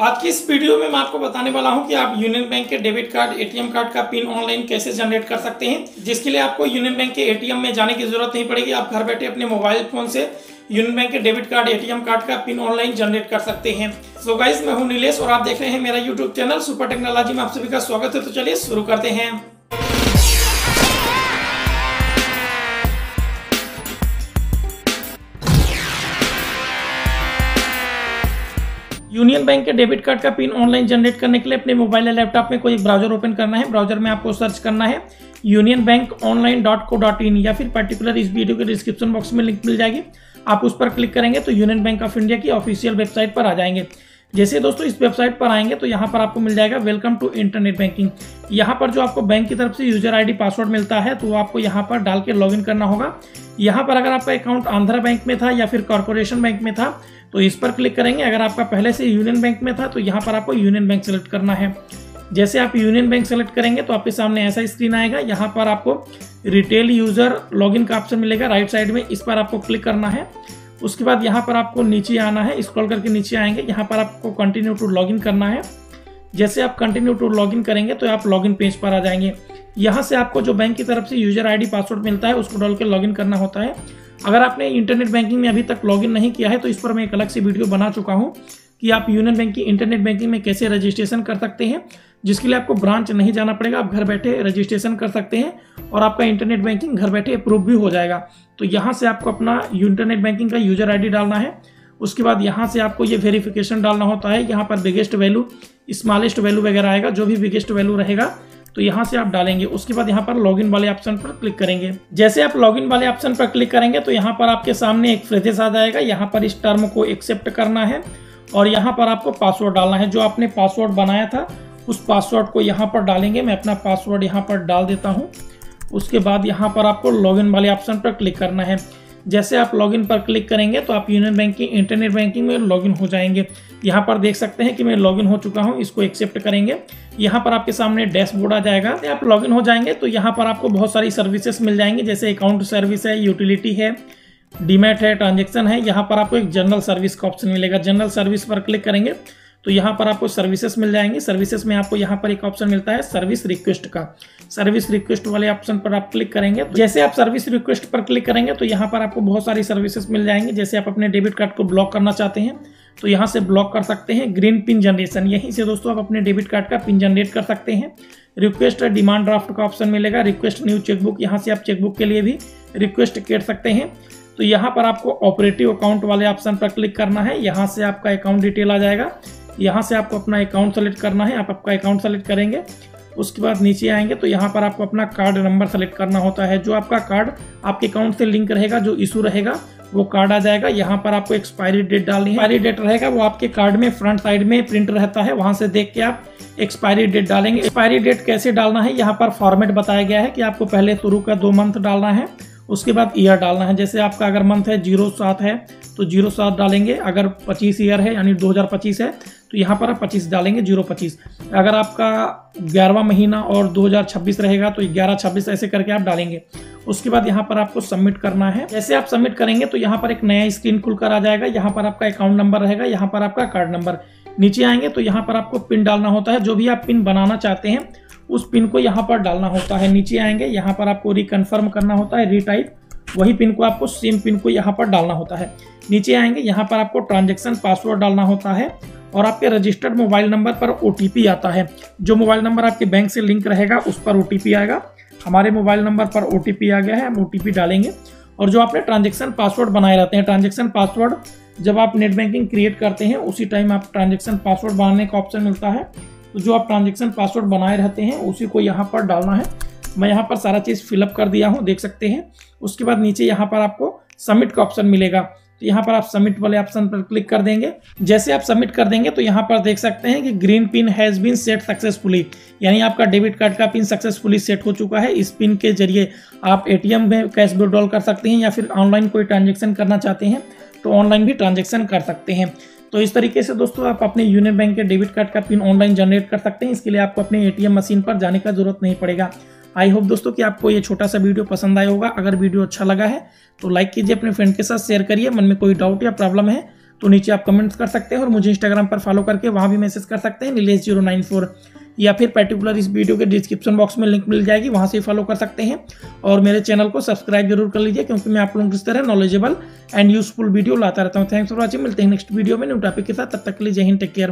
आज की इस वीडियो में मैं आपको बताने वाला हूँ कि आप यूनियन बैंक के डेबिट कार्ड, एटीएम कार्ड का पिन ऑनलाइन कैसे जनरेट कर सकते हैं, जिसके लिए आपको यूनियन बैंक के एटीएम में जाने की ज़रूरत नहीं पड़ेगी। आप घर बैठे अपने मोबाइल फ़ोन से यूनियन बैंक के डेबिट कार्ड, एटीएम कार्ड का पिन ऑनलाइन जनरेट कर सकते हैं। सो गाइज़ मैं हूँ नीलेश और आप देख रहे हैं मेरा यूट्यूब चैनल सुपर टेक्नोलॉजी में आप सभी का स्वागत है। तो चलिए शुरू करते हैं। यूनियन बैंक के डेबिट कार्ड का पिन ऑनलाइन जनरेट करने के लिए अपने मोबाइल या लैपटॉप में कोई ब्राउज़र ओपन करना है। ब्राउज़र में आपको सर्च करना है Union Bank online dot co dot in या फिर पर्टिकुलर इस वीडियो के डिस्क्रिप्शन बॉक्स में लिंक मिल जाएगी। आप उस पर क्लिक करेंगे तो यूनियन बैंक ऑफ़ इंडिया की ऑफिशियल वेबसाइट पर आ जाएँगे। जैसे दोस्तों इस वेबसाइट पर आएँगे तो यहाँ पर आपको मिल जाएगा वेलकम टू इंटरनेट बैंकिंग। यहाँ पर जो आपको बैंक की तरफ़ से यूज़र आईडी पासवर्ड मिलता है तो आपको यहाँ पर डाल के लॉगिन करना होगा। यहाँ पर अगर आपका अकाउंट आंध्रा बैंक में था या फिर कॉरपोरेशन बैंक में था तो इस पर क्लिक करेंगे। अगर आपका पहले से यूनियन बैंक में था तो यहाँ पर आपको यूनियन बैंक सेलेक्ट करना है। जैसे आप यूनियन बैंक सेलेक्ट करेंगे तो आपके सामने ऐसा स्क्रीन आएगा। यहाँ पर आपको रिटेल यूज़र लॉगिन का ऑप्शन मिलेगा। राइट साइड में इस पर आपको क्लिक करना है। उसके बाद यहाँ पर आपको नीचे आना है। स्क्रॉल करके नीचे आएँगे। यहाँ पर आपको कंटिन्यू टू लॉगिन करना है। जैसे आप कंटिन्यू टू लॉगिन करेंगे तो आप लॉगिन पेज पर आ जाएँगे। यहाँ से आपको जो बैंक की तरफ़ से यूज़र आईडी पासवर्ड मिलता है, उसको डाल के लॉगिन करना होता है। अगर आपने इंटरनेट बैंकिंग में अभी तक लॉगिन नहीं किया है तो इस पर मैं एक अलग से वीडियो बना चुका हूँ कि आप यूनियन बैंक की इंटरनेट बैंकिंग में कैसे रजिस्ट्रेशन कर सकते हैं, जिसके लिए आपको ब्रांच नहीं जाना पड़ेगा। आप घर बैठे रजिस्ट्रेशन कर सकते हैं और आपका इंटरनेट बैंकिंग घर बैठे अप्रूव भी हो जाएगा। तो यहाँ से आपको अपना इंटरनेट बैंकिंग का यूज़र आईडी डालना है। उसके बाद यहाँ से आपको ये वेरिफिकेशन डालना होता है। यहाँ पर बिगेस्ट वैल्यू स्मॉलेस्ट वैल्यू वगैरह आएगा। जो भी बिगेस्ट वैल्यू रहेगा तो यहाँ से आप डालेंगे, उसके बाद यहाँ पर लॉगिन वाले ऑप्शन पर क्लिक करेंगे। जैसे आप लॉगिन वाले ऑप्शन पर क्लिक करेंगे तो यहाँ पर आपके सामने एक फ्रेजेस आ जाएगा यहाँ पर इस टर्म को एक्सेप्ट करना है और यहाँ पर आपको पासवर्ड डालना है। जो आपने पासवर्ड बनाया था, उस पासवर्ड को यहाँ पर डालेंगे। मैं अपना पासवर्ड यहाँ पर डाल देता हूँ। उसके बाद यहाँ पर आपको लॉगिन वाले ऑप्शन पर क्लिक करना है। जैसे आप लॉगिन पर क्लिक करेंगे तो आप यूनियन बैंक की इंटरनेट बैंकिंग में लॉगिन हो जाएँगे। यहाँ पर देख सकते हैं कि मैं लॉगिन हो चुका हूँ, इसको एक्सेप्ट करेंगे। यहाँ पर आपके सामने डैशबोर्ड आ जाएगा आप लॉगिन हो जाएँगे। तो यहाँ पर आपको बहुत सारी सर्विसेज़ मिल जाएँगी, जैसे अकाउंट सर्विस है यूटिलिटी है डीमेट है ट्रांजेक्शन है। यहाँ पर आपको एक जनरल सर्विस का ऑप्शन मिलेगा। जनरल सर्विस पर क्लिक करेंगे तो यहाँ पर आपको सर्विसेज़ मिल जाएँगे। सर्विसेज़ में आपको यहाँ पर एक ऑप्शन मिलता है सर्विस रिक्वेस्ट का। सर्विस रिक्वेस्ट वाले ऑप्शन पर आप क्लिक करेंगे। तो जैसे आप सर्विस रिक्वेस्ट पर क्लिक करेंगे तो यहाँ पर आपको बहुत सारी सर्विसेज़ मिल जाएँगी। जैसे आप अपने डेबिट कार्ड को ब्लॉक करना चाहते हैं तो यहाँ से ब्लॉक कर सकते हैं ग्रीन पिन जनरेशन यहीं से दोस्तों आप अपने डेबिट कार्ड का पिन जनरेट कर सकते हैं। रिक्वेस्ट डिमांड ड्राफ्ट का ऑप्शन मिलेगा। रिक्वेस्ट न्यू चेकबुक यहाँ से आप चेकबुक के लिए भी रिक्वेस्ट कर सकते हैं। तो यहाँ पर आपको ऑपरेटिव अकाउंट वाले ऑप्शन पर क्लिक करना है। यहाँ से आपका अकाउंट डिटेल आ जाएगा। यहाँ से आपको अपना अकाउंट सेलेक्ट करना है, आप आपका अकाउंट सेलेक्ट करेंगे, उसके बाद नीचे आएँगे तो यहाँ पर आपको अपना कार्ड नंबर सेलेक्ट करना होता है। जो आपका कार्ड आपके अकाउंट से लिंक रहेगा, जो इशू रहेगा, वो कार्ड आ जाएगा। यहाँ पर आपको एक्सपायरी डेट डालनी है। एक्सपायरी डेट रहेगा, वो आपके कार्ड में फ्रंट साइड में प्रिंट रहता है। वहाँ से देख के आप एक्सपायरी डेट डालेंगे। एक्सपायरी डेट कैसे डालना है, यहाँ पर फॉर्मेट बताया गया है कि आपको पहले शुरू का दो मंथ डालना है। उसके बाद ईयर डालना है। जैसे आपका अगर मंथ है ज़ीरो सात है तो ज़ीरो सात डालेंगे। अगर पच्चीस ईयर है, यानी दो हज़ार पच्चीस है तो यहाँ पर आप पच्चीस डालेंगे ज़ीरो पच्चीस। अगर आपका ग्यारहवा महीना और दो हज़ार छब्बीस रहेगा तो ग्यारह छब्बीस ऐसे करके आप डालेंगे। उसके बाद यहाँ पर आपको सबमिट करना है। जैसे आप सबमिट करेंगे तो यहाँ पर एक नया स्क्रीन खुलकर आ जाएगा। यहाँ पर आपका अकाउंट नंबर रहेगा, यहाँ पर आपका कार्ड नंबर नीचे आएँगे तो यहाँ पर आपको पिन डालना होता है। जो भी आप पिन बनाना चाहते हैं उस पिन को यहाँ पर डालना होता है, नीचे आएँगे, यहाँ पर आपको रिकन्फर्म करना होता है रीटाइप वही पिन को आपको सेम पिन को यहाँ पर डालना होता है। नीचे आएँगे, यहाँ पर आपको ट्रांजेक्शन पासवर्ड डालना होता है और आपके रजिस्टर्ड मोबाइल नंबर पर ओटीपी आता है। जो मोबाइल नंबर आपके बैंक से लिंक रहेगा, उस पर ओटीपी आएगा। हमारे मोबाइल नंबर पर ओटीपी आ गया है, हम ओ डालेंगे। और जो आपने ट्रांजेक्शन पासवर्ड बनाए रहते हैं ट्रांजेक्शन पासवर्ड जब आप नेट बैंकिंग क्रिएट करते हैं, उसी टाइम आप ट्रांजेक्शन पासवर्ड बनाने का ऑप्शन मिलता है। तो जो आप ट्रांजेक्शन पासवर्ड बनाए रहते हैं, उसी को यहाँ पर डालना है। मैं यहाँ पर सारा चीज़ फिलअप कर दिया हूँ, देख सकते हैं। उसके बाद नीचे यहाँ पर आपको सबमिट का ऑप्शन मिलेगा। तो यहाँ पर आप सबमिट वाले ऑप्शन पर क्लिक कर देंगे। जैसे आप सबमिट कर देंगे तो यहाँ पर देख सकते हैं कि green PIN has been set successfully यानी आपका डेबिट कार्ड का पिन सक्सेसफुली सेट हो चुका है। इस पिन के ज़रिए आप एटीएम में कैश विड्रॉल कर सकते हैं या फिर ऑनलाइन कोई ट्रांजेक्शन करना चाहते हैं तो ऑनलाइन भी ट्रांजेक्शन कर सकते हैं। तो इस तरीके से दोस्तों आप अपने यूनियन बैंक के डेबिट कार्ड का पिन ऑनलाइन जनरेट कर सकते हैं। इसके लिए आपको अपने एटीएम मशीन पर जाने का ज़रूरत नहीं पड़ेगा। आई होप दोस्तों कि आपको ये छोटा सा वीडियो पसंद आया होगा। अगर वीडियो अच्छा लगा है तो लाइक कीजिए, अपने फ्रेंड के साथ शेयर करिए। मन में कोई डाउट या प्रॉब्लम है तो नीचे आप कमेंट्स कर सकते हैं और मुझे इंस्टाग्राम पर फॉलो करके वहाँ भी मैसेज कर सकते हैं नीलेश ज़ीरो नाइन फोर या फिर पर्टिकुलर इस वीडियो के डिस्क्रिप्शन बॉक्स में लिंक मिल जाएगी, वहाँ से ही फॉलो कर सकते हैं। और मेरे चैनल को सब्सक्राइब ज़रूर कर लीजिए, क्योंकि मैं आप लोगों को तरह नॉलेजेबल एंड यूजफुल वीडियो लाता रहता हूँ। थैंक्स फॉर वॉचिंग मिलते हैं नेक्स्ट वीडियो में न्यू टॉपिक के साथ। तब तक लीजिए हिंद टेक केयर